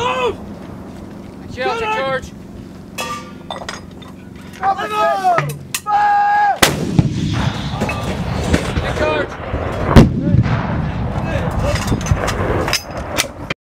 Load! Shelter, George. Opposite!